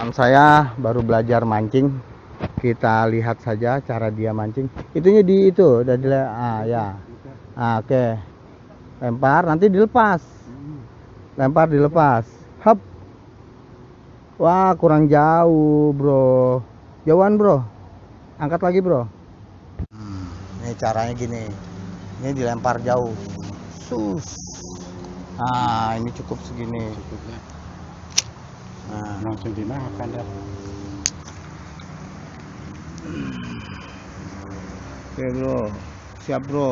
Teman saya baru belajar mancing. Kita lihat saja cara dia mancing. Itunya di itu, udah di ah ya. Ah, oke. Lempar nanti dilepas. Lempar dilepas. Hap. Wah, kurang jauh, Bro. Jauhan, Bro. Angkat lagi, Bro. Hmm, ini caranya gini. Ini dilempar jauh. Sus. Nah, ini cukup segini. Cukup ya. Nah, Langsung dimakan dah. oke, Bro. Siap, Bro.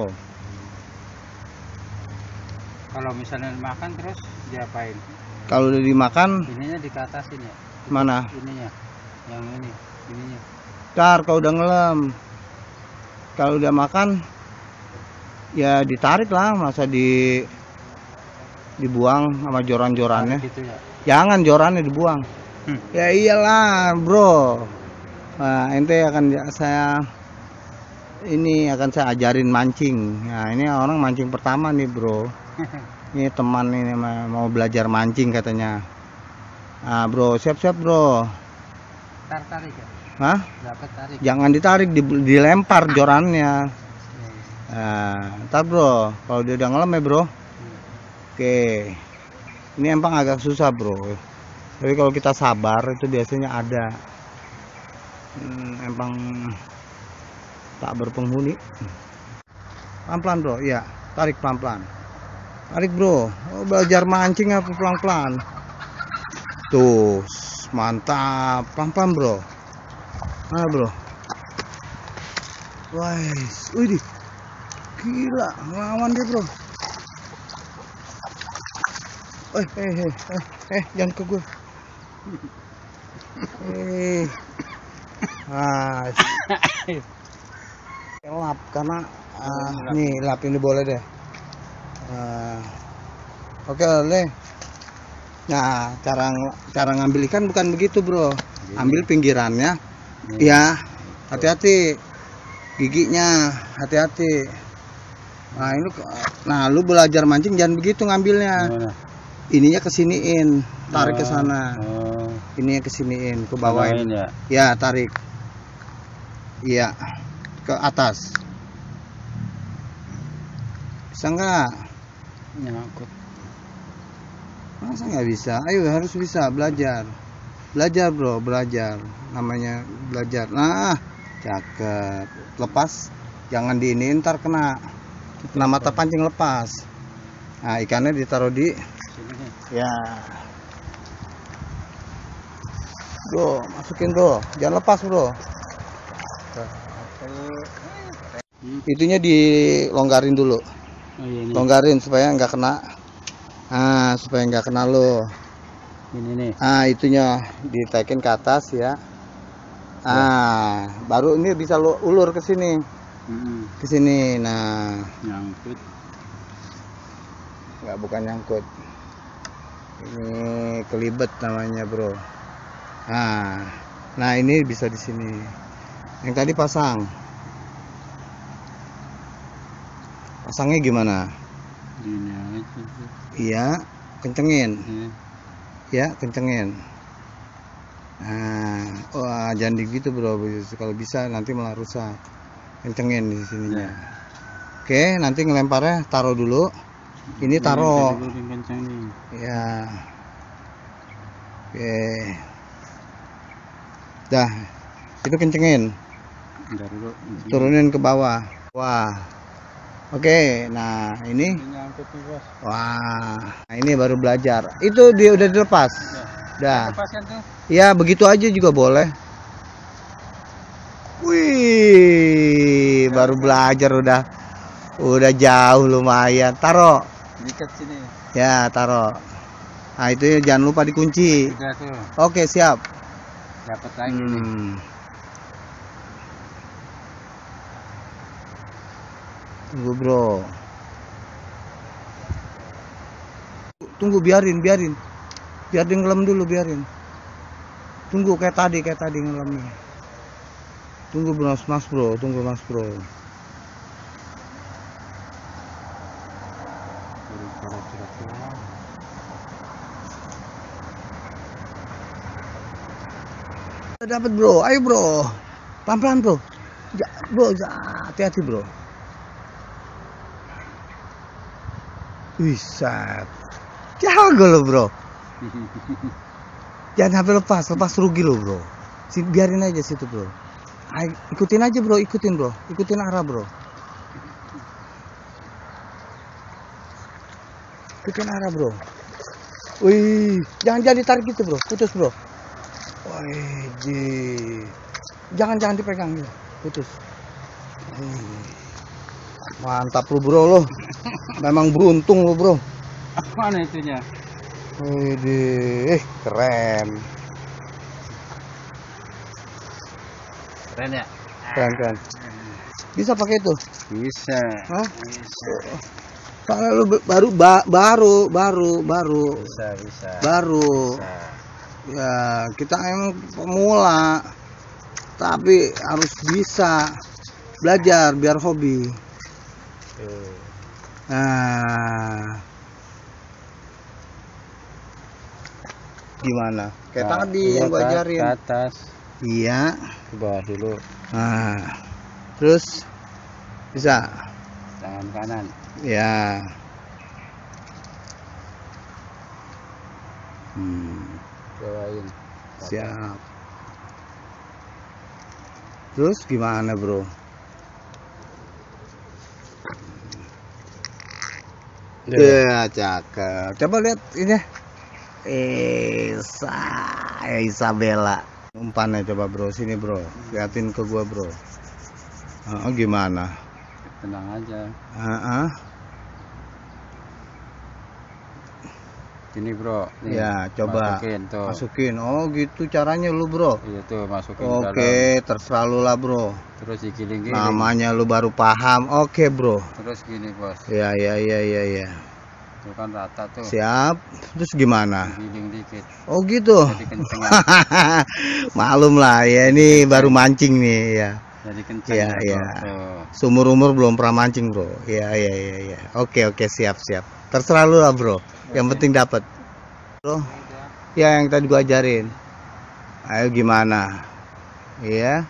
Kalau misalnya makan terus diapain? Kalau udah dimakan, Ininya dikatasin ya. mana? Ininya. Yang ini. Ininya. Ntar kalau udah ngelem. Kalau udah makan, ya ditarik lah, masa di dibuang sama joran-jorannya. Gitu ya. Jangan jorannya dibuang. Hmm. Ya iyalah, bro. Nah, ente akan saya ini akan saya ajarin mancing. Nah, ini orang mancing pertama nih, bro. Ini teman ini ma- mau belajar mancing katanya. Nah, bro, siap-siap, bro. Tar tarik ya. Hah? Tarik. Jangan ditarik, di- dilempar jorannya. Ya, ya. Nah, ntar bro, kalau dia udah ngelem ya bro. Oke, ini empang agak susah bro. Tapi kalau kita sabar itu biasanya ada. Hmm, empang tak berpenghuni. Pelan-pelan bro, iya. Tarik pelan-pelan. Tarik bro. Oh, belajar mancing apa pelan-pelan. Tuh, mantap. Pelan-pelan bro. Mana bro? Wais, wih Gila, ngelawan dia bro. Eh, eh, eh, eh, eh, jangan ke gue. Eh, ah, lap karena ah, nih lap ini boleh deh. Ah, Oke, le. Nah, cara cara ngambil ikan bukan begitu bro. Ambil pinggirannya, ya, hati-hati giginya, hati-hati. Nah ini, nah lu belajar mancing jangan begitu ngambilnya. Gimana? Ininya kesiniin, tarik ke sana. Oh. Ininya kesiniin, ke. Bawain ya. Ya tarik. Iya, ke atas. Bisa nggak? Nyangkut. Masa nggak bisa? Ayo harus bisa belajar. Belajar bro, belajar. Namanya belajar. Nah, cakep. Lepas, jangan diinin ntar kena. Kena mata pancing lepas. Nah ikannya ditaruh di. Ya. Bro, masukin bro. Jangan lepas bro. Itunya dilonggarin dulu. Oh iya. Longgarin supaya nggak kena. Ah, supaya nggak kena lo. Ini nih. Ah, itunya ditekin ke atas ya. Ah, baru ini bisa lo ulur ke sini. Ke sini. Nah, Nyangkut. nggak bukan nyangkut. Ini kelibet namanya, Bro. Nah, nah ini bisa di sini. Yang tadi pasang. Pasangnya gimana? Gini aja. Iya, kencengin. Ini. Ya, kencengin. Nah, wah jangan gitu bro. Kalau bisa nanti malah rusak. Kencengin di sininya. Oke, nanti ngelemparnya taruh dulu. Ini taruh. Ini tadi kencang nih. Ya. Oke. Dah. Itu kencengin. Turunin ke bawah. Wah. Oke, nah ini. Wah, nah ini baru belajar. Itu dia udah dilepas. Dah. Tuh. Ya, begitu aja juga boleh. Wih, baru belajar udah udah jauh lumayan. Taro. Dikat sini. Ya, taro. Nah, itu jangan lupa dikunci. Udah tuh. Oke, siap. Dapat lagi nih. Hmm. Tunggu, Bro. Tunggu biarin, biarin. Biar dia ngelem dulu, biarin. Tunggu kayak tadi, kayak tadi ngelemnya. Tunggu mas, mas bro, tunggu mas bro. Baru Dapat bro, ayo bro. Pelan-pelan bro. Ja, bro, ja- hati-hati bro. Bisa. Jago lo bro. Jangan sampai lepas, lepas rugi lo bro. Si, biarin aja situ bro. Ayo, ikutin aja bro, ikutin bro, ikutin arah bro. Ikutin arah bro. Wih, jangan jangan ditarik gitu bro, putus bro. Wih, jangan jangan dipegang ya, putus. Mantap lu bro lo, memang beruntung lo bro. Mana itunya? Wih, keren, Keren ya? keren keren. Bisa pakai itu? Bisa. Hah? Bisa. Soalnya lu ba- baru ba- baru baru baru Bisa, bisa. baru. Bisa. Ya kita emang pemula, tapi harus bisa belajar biar hobi. Nah, gimana? Kayak Nah, tadi yang gua ajarin. Ke atas. Iya. Ke bawah dulu. Nah, terus bisa. Tangan kanan. Ya. Hmm, Bawain. siap. Terus gimana, Bro? Ya, cakep. Coba lihat ini. Isa, Isabella. Umpannya coba, Bro. Sini, Bro. Liatin ke gua, Bro. Oh, gimana? Tenang aja. Heeh. Sini bro. Nih, Ya, coba. Masukin tuh. Masukin. Oh, gitu caranya lu, Bro. Iya tuh masukin ke Oke, terserah lu lah, Bro. Terus digiling-giling. Namanya lu baru paham. Oke, Bro. Terus gini bos. Ya, ya, ya, ya, ya. Tuh kan rata tuh. Siap. Terus gimana? Giling dikit. Oh, gitu. Malum lah, ya ini baru mancing nih, ya. Jadi kenceng. Iya, bro. iya. Tuh. Seumur umur belum pernah mancing, Bro. Ya, ya, ya, ya. Oke, oke, siap, siap. Terserah lu lah, Bro. Yang penting dapat. Bro. Ya, yang tadi gua ajarin. Ayo gimana? Iya.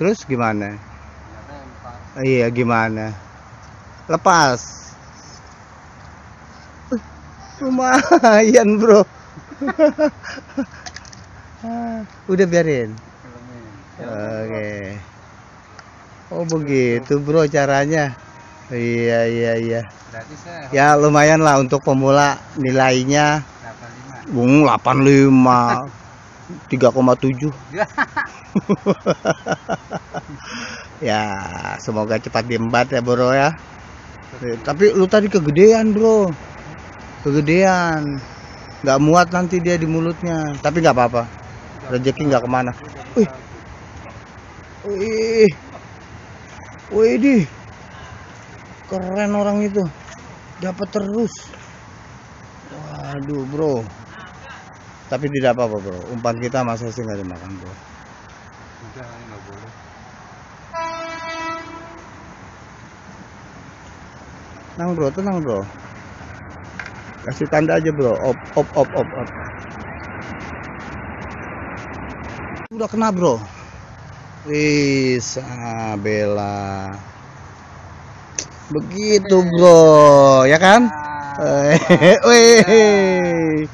Terus gimana? Iya, gimana? Lepas. Uh, Lumayan, Bro. Ah, Udah biarin. Oke. Oh, begitu, Bro, caranya. Iya, iya, iya. Berarti saya Ya, lumayan lah untuk pemula nilainya. dapat lima. Bung 85 3,7 ya semoga cepat diembat ya bro ya. Tapi lu tadi kegedean bro. Kegedean. Nggak muat nanti dia di mulutnya. Tapi nggak apa-apa. Rezeki nggak ke mana. Wih. wih. Wih di keren orang itu. Dapat terus. Waduh bro. Tapi tidak apa-apa bro. Umpan kita masa sih nggak dimakan bro. Udah nggak boleh. tenang bro tenang bro. Kasih tanda aja bro. Op op op op op. Udah kena bro. Isabella begitu bro. Ya kan? Eh, Wih.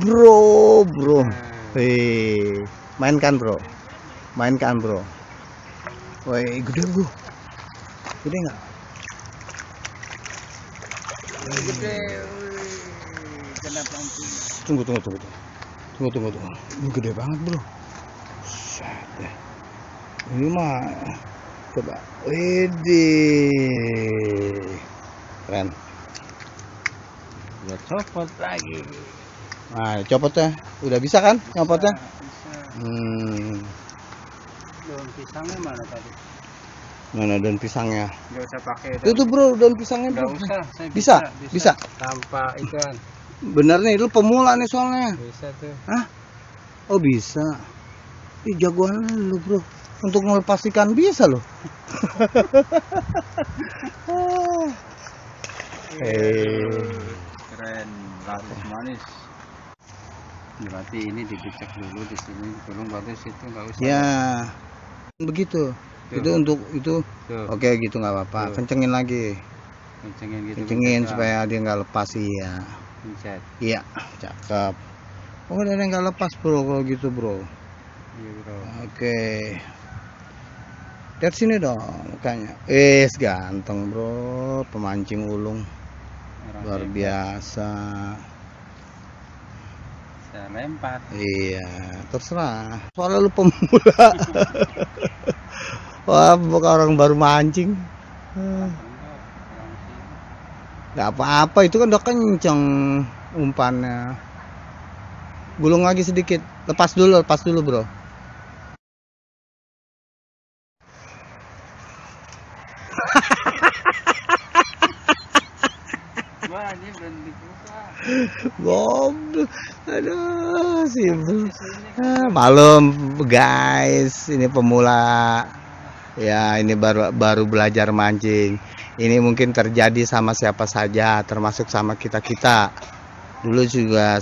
bro bro. Wih. mainkan bro. Mainkan bro. Wih, gede bro. Gede nggak? Gede. Tunggu tunggu tunggu tunggu. Tunggu tunggu tunggu. Ini gede banget bro. Ini mah coba Widih keren Ya copot lagi. nah copotnya udah bisa kan nyopotnya Bisa. hmm Daun pisangnya mana tadi? mana daun pisangnya Nggak usah pakai itu bro daun pisangnya Nggak bro usah. Saya Bisa, bisa. Tanpa ituan. bener nih lu pemula nih soalnya Bisa tuh. oh bisa Ih, jagoan lu bro untuk melepas ikan bisa loh Eh. Keren. Laris manis. Berarti ini dibicak dulu di sini, belum baru situ nggak usah. ya begitu Tuh, itu untuk itu tuh, oke gitu nggak apa-apa kencengin lagi kencengin gitu. kencengin supaya dia nggak lepas iya Pencet. iya cakep oh dia nggak lepas bro kalau gitu bro Iya bro. oke lihat sini dong mukanya. Eh ganteng bro. Pemancing ulung. Orang luar hebat. biasa. Saya lempar. iya terserah. Soalnya lu pemula. Wah bukan orang baru mancing. Nggak apa-apa itu kan udah kenceng umpannya. Gulung lagi sedikit. Lepas dulu lepas dulu bro Goblok aduh sini Ah, malum guys. Ini pemula. Ya ini baru baru belajar mancing. Ini mungkin terjadi sama siapa saja termasuk sama kita kita dulu juga